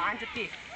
on the beef.